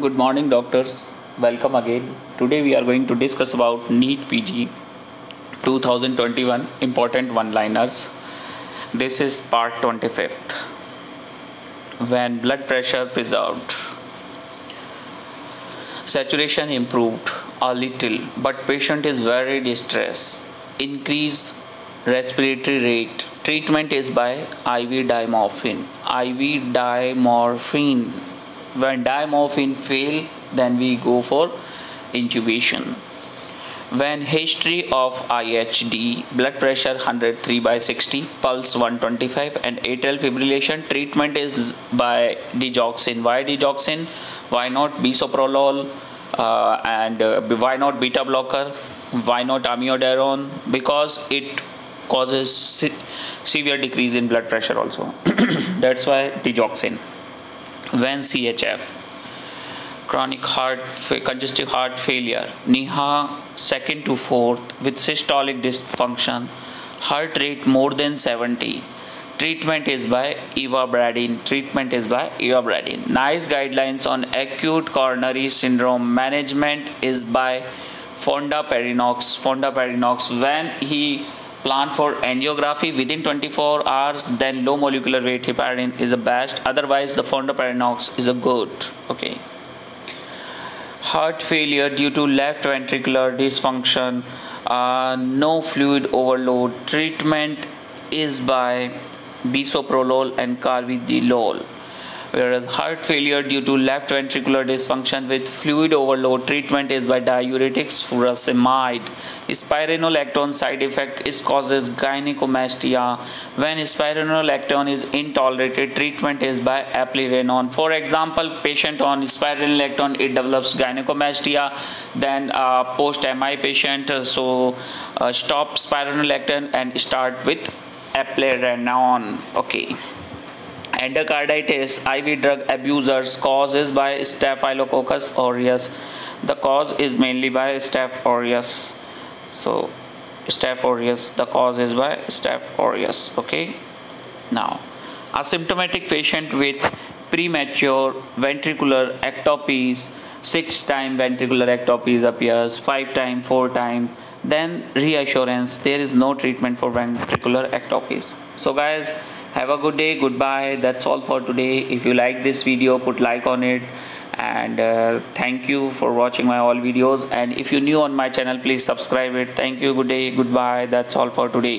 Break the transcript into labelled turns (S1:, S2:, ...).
S1: Good morning, doctors. Welcome again. Today we are going to discuss about NEET PG 2021 important one-liners. This is part 25th. When blood pressure preserved, saturation improved a little, but patient is very distressed. Increase respiratory rate. Treatment is by IV diamorphine. IV diamorphine. When diamorphine fail, then we go for intubation. When history of IHD, blood pressure 103 by 60, pulse 125 and atrial fibrillation, treatment is by digoxin. Why digoxin? Why not bisoprolol? Uh, and uh, why not beta blocker? Why not amiodarone? Because it causes se- severe decrease in blood pressure also. That's why digoxin. When CHF, chronic heart congestive heart failure. NYHA second to fourth with systolic dysfunction heart rate more than 70 treatment is by ivabradine treatment is by ivabradine nice guidelines on acute coronary syndrome management is by fondaparinux fondaparinux when he planned for angiography within 24 hours then low molecular weight heparin is the best. Otherwise the fondaparinux is a good. Okay. Heart failure due to left ventricular dysfunction, uh, no fluid overload. Treatment is by bisoprolol and carvedilol whereas heart failure due to left ventricular dysfunction with fluid overload treatment is by diuretics furosemide. Spironolactone side effect is causes gynecomastia. When spironolactone is intolerated treatment is by eplerenone for example patient on spironolactone it develops gynecomastia then uh, post mi patient uh, so uh, stop spironolactone and start with eplerenone okay endocarditis iv drug abusers causes by staphylococcus aureus. The cause is mainly by staph aureus. So staph aureus the cause is by staph aureus okay? Now asymptomatic patient with premature ventricular ectopies six time ventricular ectopies appears five time four time then reassurance there is no treatment for ventricular ectopies so guys have a good day goodbye. That's all for today. If you like this video put like on it. And uh, thank you for watching my all videos. And if you're new on my channel please subscribe it. Thank you. Good day goodbye. That's all for today